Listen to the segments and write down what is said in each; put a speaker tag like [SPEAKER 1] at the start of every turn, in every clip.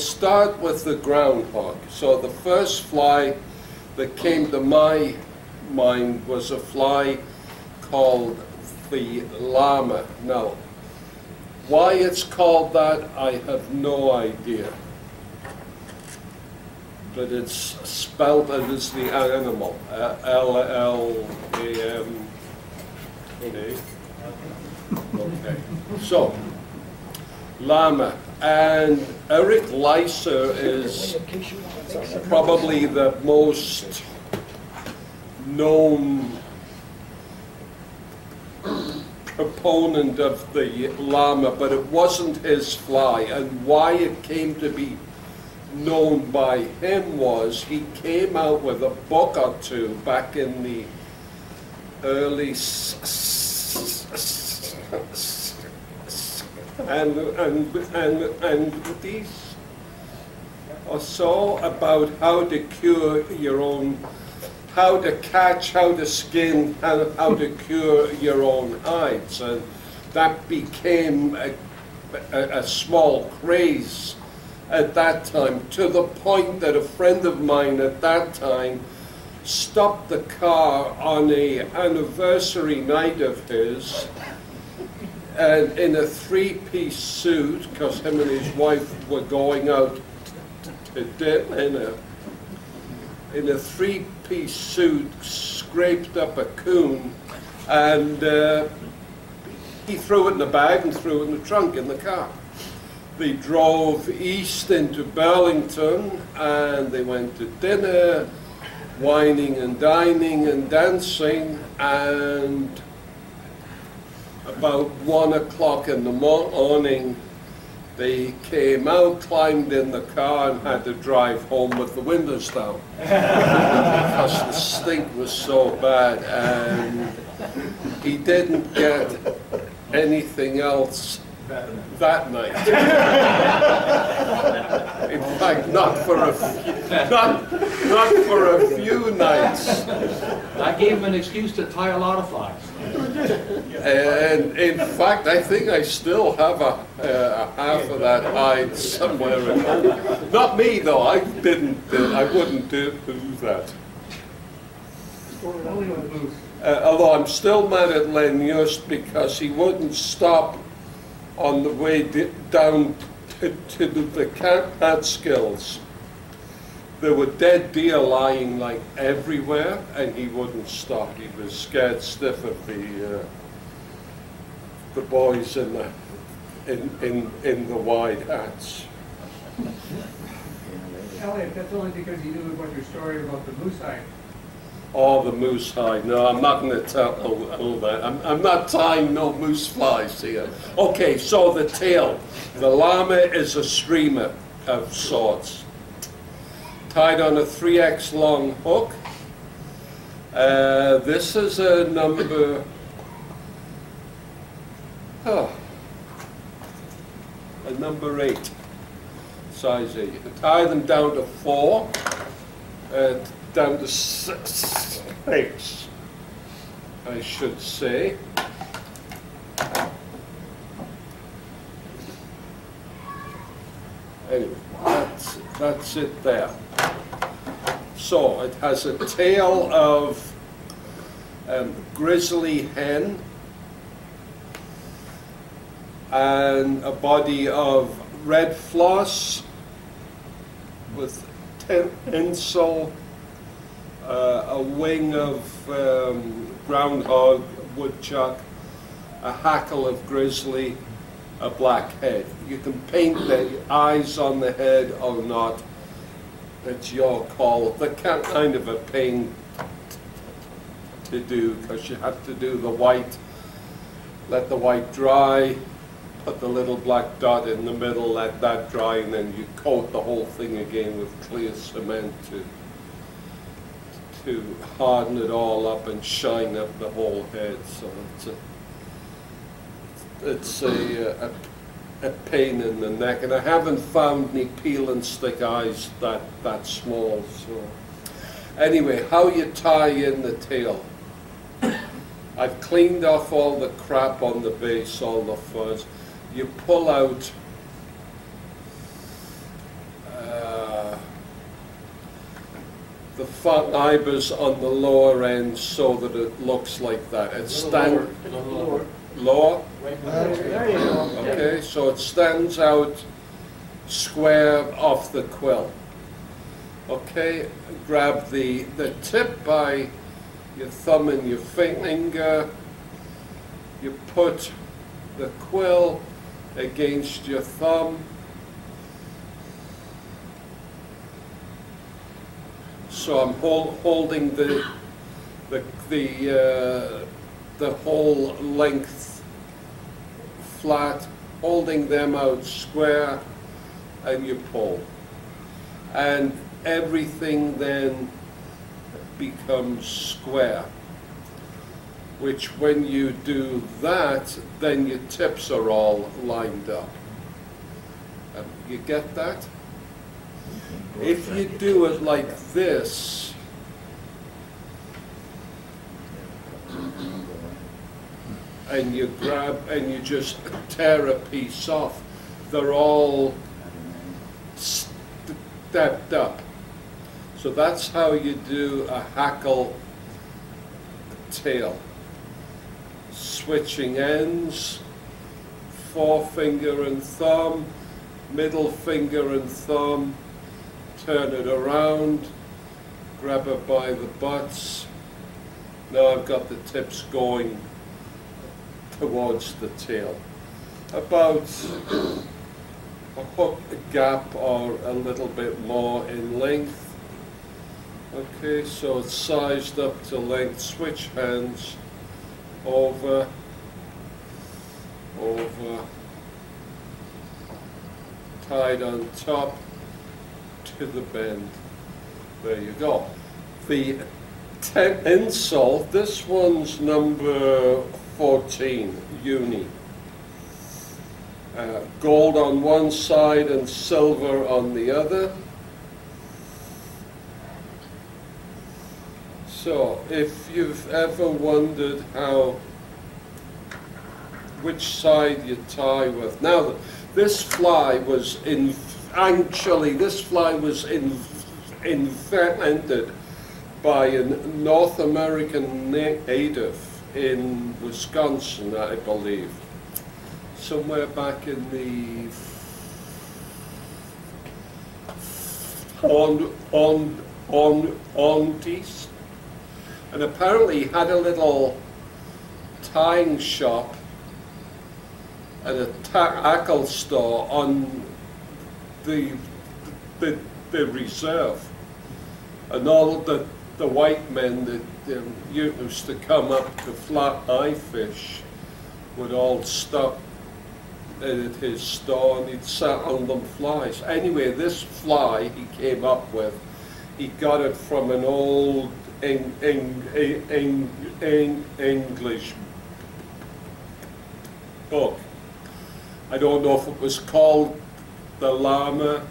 [SPEAKER 1] start with the groundhog. So the first fly that came to my mind was a fly called the llama. Now, why it's called that, I have no idea. But it's spelled as the animal, uh, L-L-A-M. Okay. Okay. So, llama. And Eric Leiser is probably the most known proponent of the llama, but it wasn't his fly. And why it came to be known by him was he came out with a book or two back in the early and and and and these are so about how to cure your own how to catch, how to skin, how, how to cure your own hides. And that became a, a, a small craze at that time, to the point that a friend of mine at that time stopped the car on a anniversary night of his and in a three-piece suit, because him and his wife were going out to dinner, in a three-piece suit, scraped up a coon, and uh, he threw it in the bag and threw it in the trunk in the car. They drove east into Burlington, and they went to dinner, wining and dining and dancing, and about one o'clock in the morning, they came out, climbed in the car, and had to drive home with the windows down because the stink was so bad, and he didn't get anything else that night. In fact, not for a few, not, not for a few nights.
[SPEAKER 2] I gave him an excuse to tie a lot of flies.
[SPEAKER 1] And in fact, I think I still have a, uh, a half of that hide somewhere. Not me, though. I didn't. I wouldn't do, do that. Uh, although I'm still mad at Len Just because he wouldn't stop on the way down to, to the Catskills. There were dead deer lying like everywhere, and he wouldn't stop. He was scared stiff of the uh, the boys in the in in in the wide hats.
[SPEAKER 3] Elliot, that's only because you knew about your story about the moose hide.
[SPEAKER 1] Oh, the moose hide. No, I'm not going to tell all, all that. I'm, I'm not tying no moose flies here. Okay, so the tail. The llama is a streamer of sorts. Tied on a 3x long hook. Uh, this is a number, oh, a number eight, size eight. You can tie them down to four. Uh, down to six, I should say. Anyway, that's, that's it there. So it has a tail of um, grizzly hen and a body of red floss with tinsel uh, a wing of um, groundhog, woodchuck, a hackle of grizzly, a black head. You can paint the eyes on the head or not. It's your call. The kind of a pain to do because you have to do the white, let the white dry, put the little black dot in the middle, let that dry, and then you coat the whole thing again with clear cement to to harden it all up and shine up the whole head. So it's a, it's a, a, uh, a pain in the neck, and I haven't found any peel and stick eyes that, that small. So, anyway, how you tie in the tail. I've cleaned off all the crap on the base, all the fuzz. You pull out uh, the fibers on the lower end so that it looks like that. It's standard.
[SPEAKER 2] Lower.
[SPEAKER 1] lower,
[SPEAKER 4] There you go.
[SPEAKER 1] okay, so it stands out square off the quill. Okay, grab the, the tip by your thumb and your finger. You put the quill against your thumb. So I'm hol- holding the, the, the, uh, the whole length flat, holding them out square, and you pull. And everything then becomes square. Which when you do that, then your tips are all lined up. Um, You get that? If you do it like this, and you grab and you just tear a piece off, they're all stepped up. So that's how you do a hackle tail. Switching ends, forefinger and thumb, middle finger and thumb, turn it around, grab it by the butts. Now I've got the tips going towards the tail. About a hook gap or a little bit more in length. Okay, so it's sized up to length, switch hands, over, over, tied on top to the bend. There you go. The tinsel, this one's number 14, uni. Uh, gold on one side and silver on the other. So, if you've ever wondered how, which side you tie with, now this fly was in, actually this fly was in, invented by a North American native in Wisconsin, I believe, somewhere back in the on on on on east and apparently had a little tying shop and a tackle store on the, the, the reserve. And all the, the white men that um, used to come up to flat eye fish would all stop at his store and he'd on them flies. Anyway, this fly he came up with, he got it from an old Eng, Eng, Eng, Eng, English book. I don't know if it was called the Llama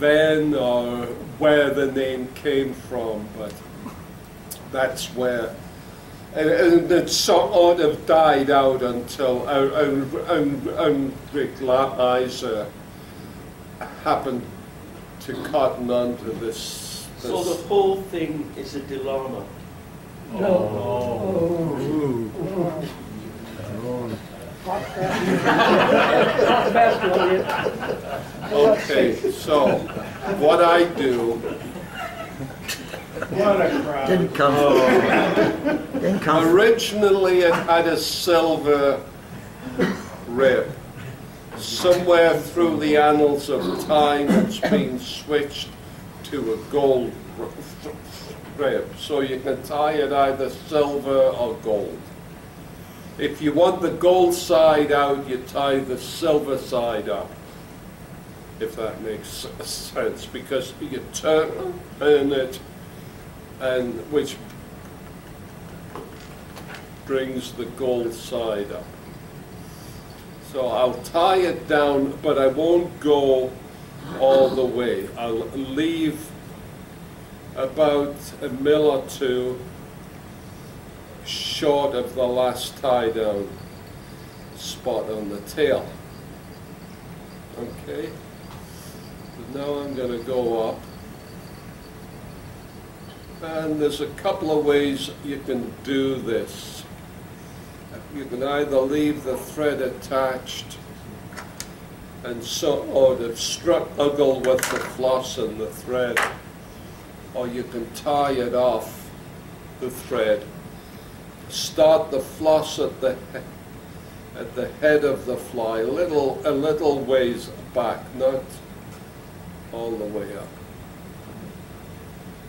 [SPEAKER 1] then or where the name came from, but that's where. And, and it sort of died out until uh, Rick Leiser happened to cotton onto this
[SPEAKER 5] So the whole thing is a dilemma. Oh.
[SPEAKER 1] Okay, so what I do,
[SPEAKER 3] What a crowd.
[SPEAKER 4] Didn't come, oh. didn't come,
[SPEAKER 1] originally it had a silver rib. Somewhere through the annals of time, it's been switched to a gold rib. So you can tie it either silver or gold. If you want the gold side out, you tie the silver side up. If that makes sense, because you turn, turn it, and which brings the gold side up. So I'll tie it down, but I won't go all the way. I'll leave about a mill or two short of the last tie down spot on the tail. Okay? Now I'm going to go up And there's a couple of ways you can do this. You can either leave the thread attached and so, or to struggle with the floss and the thread, or you can tie it off the thread. Start the floss at the at the head of the fly, little a little ways back, not all the way up.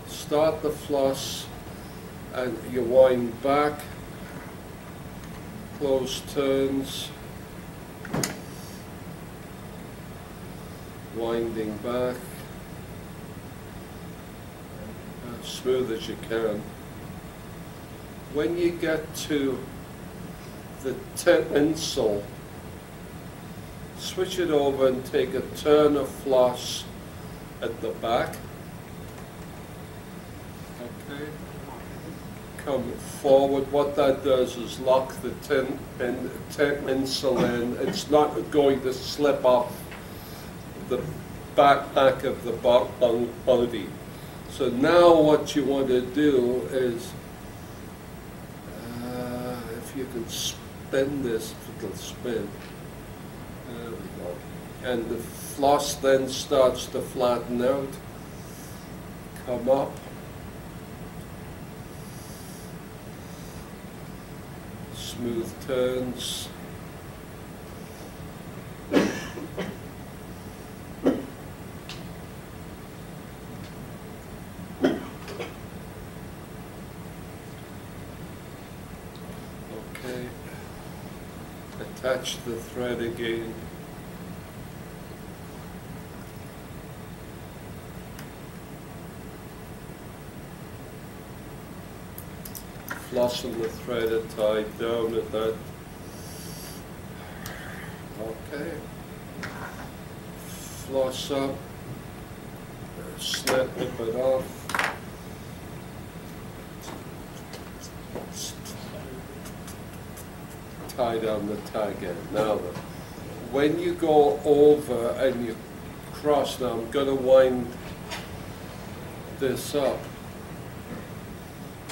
[SPEAKER 1] Start the floss and you wind back, close turns, winding back, as smooth as you can. When you get to the tinsel, switch it over and take a turn of floss at the back. Okay. Come forward. What that does is lock the tin and tinsel in. It's not going to slip off the back back of the body. So now what you want to do is, uh, if you can spin this, if it'll spin. There we go. And the floss then starts to flatten out, come up. Smooth turns. Okay. Attach the thread again. Floss and the thread are tied down at that. Okay. Floss up. Snap it off. tie down the tag end. Now, then, when you go over and you cross, now I'm going to wind this up.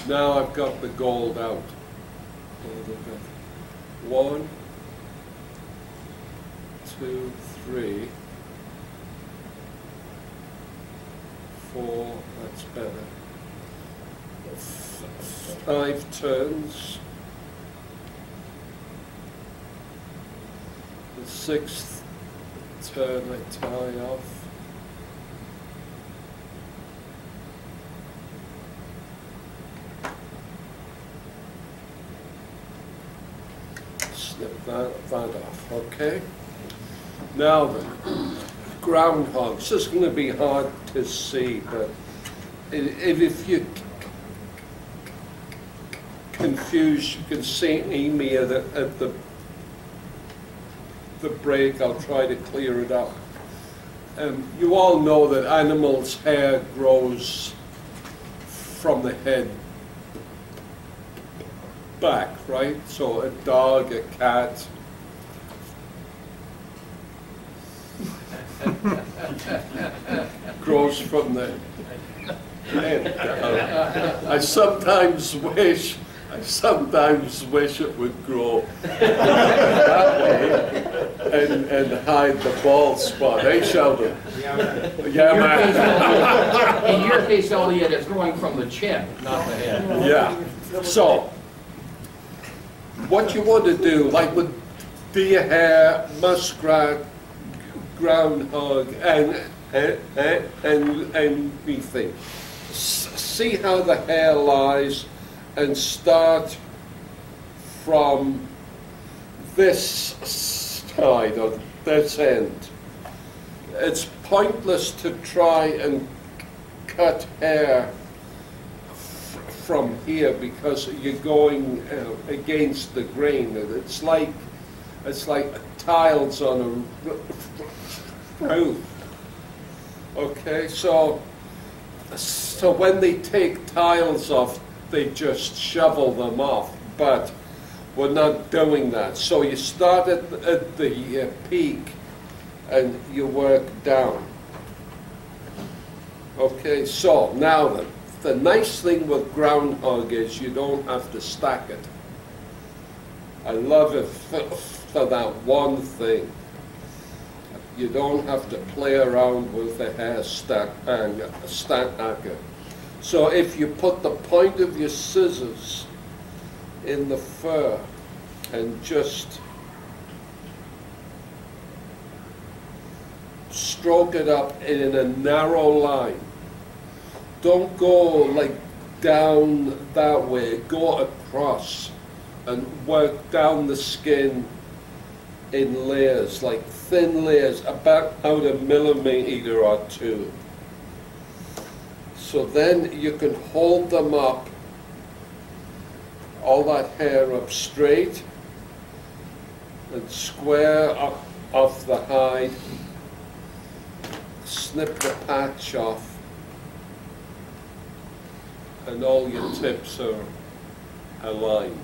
[SPEAKER 1] Now I've got the gold out. One, two, three, four, that's better. Five turns. The sixth turn I tie off. Off, okay? Now then, groundhogs, this is going to be hard to see, but if, if you confused, you can see me at the, at the the break, I'll try to clear it up. Um, you all know that animals' hair grows from the head back, right? So a dog, a cat. grows from the head down. I sometimes wish, I sometimes wish it would grow that way and, and hide the bald spot, eh, Sheldon? Yeah,
[SPEAKER 2] In your case,
[SPEAKER 1] man.
[SPEAKER 2] In your case, Elliot, it's growing from the chin, not the head.
[SPEAKER 1] Yeah, so, what you want to do, like with deer hair, muskrat, groundhog, and, eh, eh, and, and, and everything, see how the hair lies and start from this side or this end. It's pointless to try and cut hair from here because you're going uh, against the grain. It's like it's like tiles on a roof. Okay, so so when they take tiles off, they just shovel them off. But we're not doing that. So you start at, at the uh, peak and you work down. Okay, so now then, the nice thing with groundhog is you don't have to stack it. I love it for, that one thing. You don't have to play around with the hair stack and stack hacker. So if you put the point of your scissors in the fur and just stroke it up in a narrow line. Don't go like down that way, go across and work down the skin in layers, like thin layers, about out a millimeter or two. So then you can hold them up, all that hair up straight and square up off the hide, snip the patch off, and all your tips are aligned.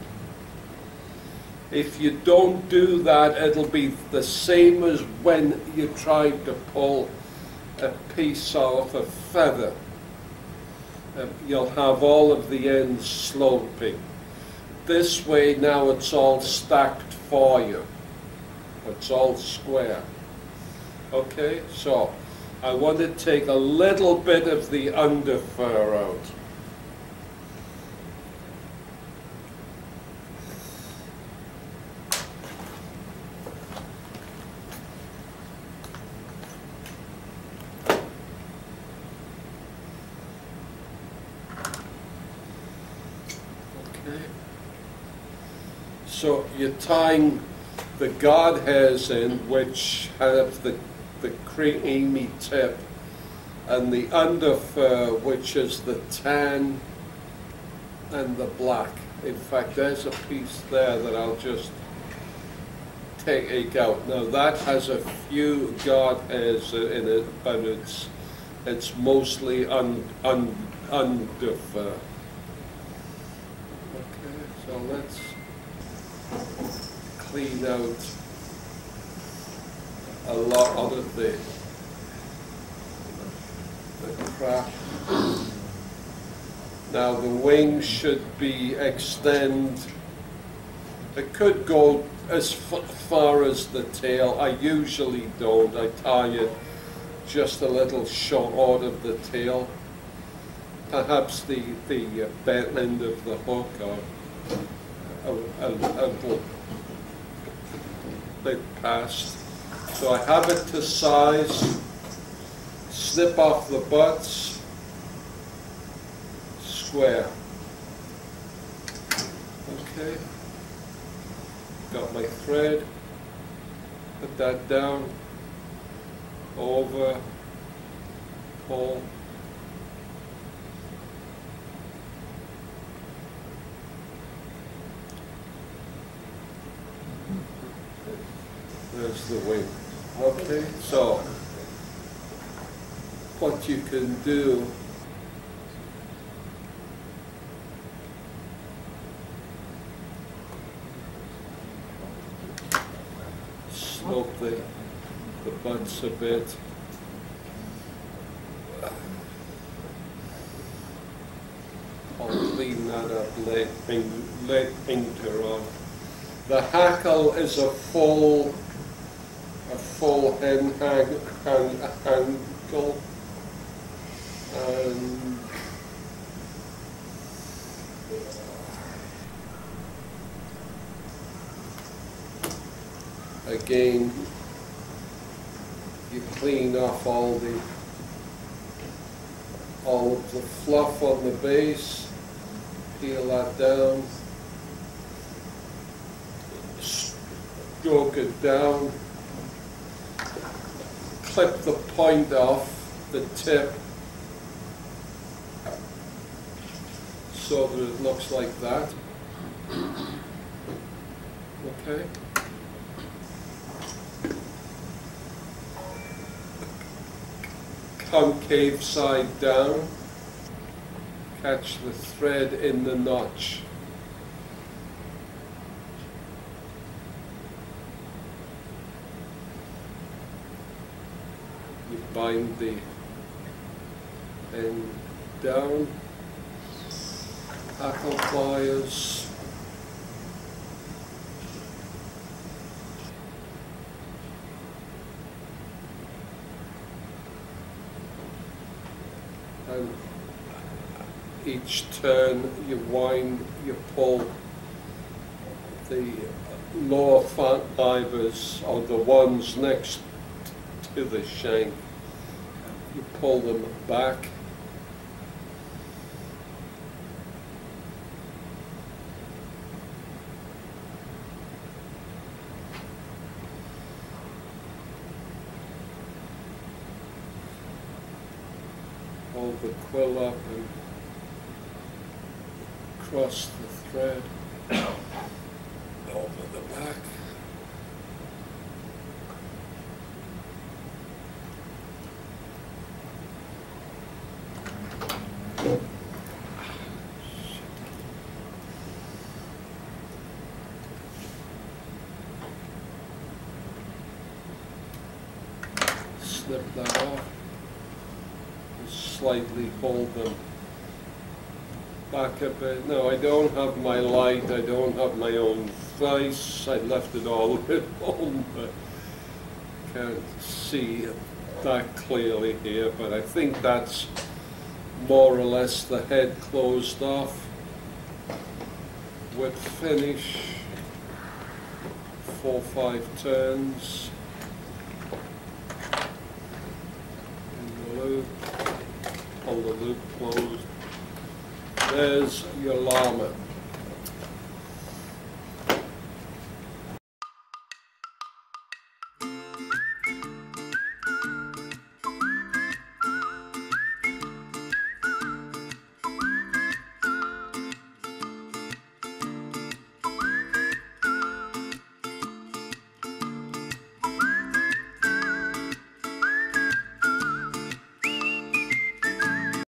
[SPEAKER 1] If you don't do that, it'll be the same as when you tried to pull a piece off a feather. Um, You'll have all of the ends sloping. This way now it's all stacked for you. It's all square. Okay, so I want to take a little bit of the under fur out. Okay. So you're tying the guard hairs in, which have the, the creamy tip, and the under fur, which is the tan and the black. In fact, there's a piece there that I'll just take out. Now that has a few guard hairs in it, but it's it's mostly un, un, under fur. Okay, so let's clean out a lot of the, the crap. Now the wings should be extend, it could go as fa- far as the tail. I usually don't, I tie it just a little short of the tail. Perhaps the, the bent end of the hook or little bit past. So I have it to size, snip off the butts, square. Okay. Got my thread, put that down, over, pull. There's the wing. Okay, so what you can do slope the, the butts a bit. I'll clean that up late, late winter on. The hackle is a full, full hen hang, hang, ankle. And um, again, you clean off all the, all of the fluff on the base, peel that down. stroke it down, clip the point off the tip so that it looks like that. Okay? Concave side down, catch the thread in the notch. you bind the end down, hackle pliers. And each turn you wind, you pull the lower front fibers or the ones next to the shank. Pull them back. Hold the quill up and cross the thread over the back. Snip that off. and Slightly hold them back a bit. No, I don't have my light, I don't have my own device. I left it all at home, but can't see that clearly here, but I think that's more or less the head closed off with finish, four, five turns. In the loop, pull the loop closed. There's your llama.